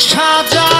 সাজা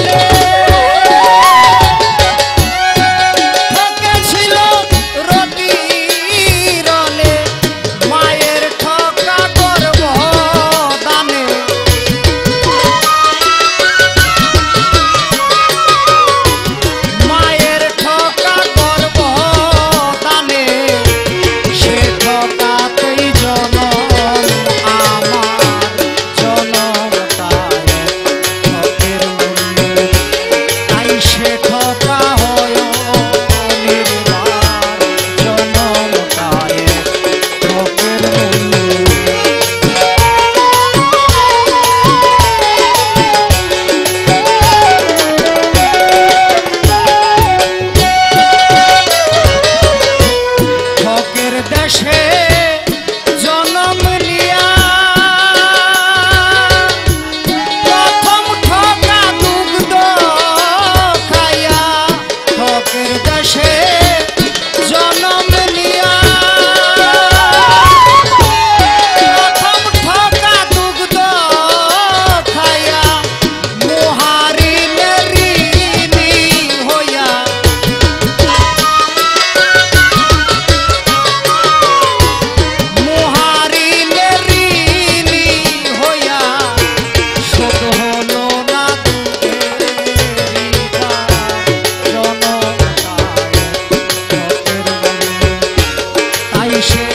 Nation.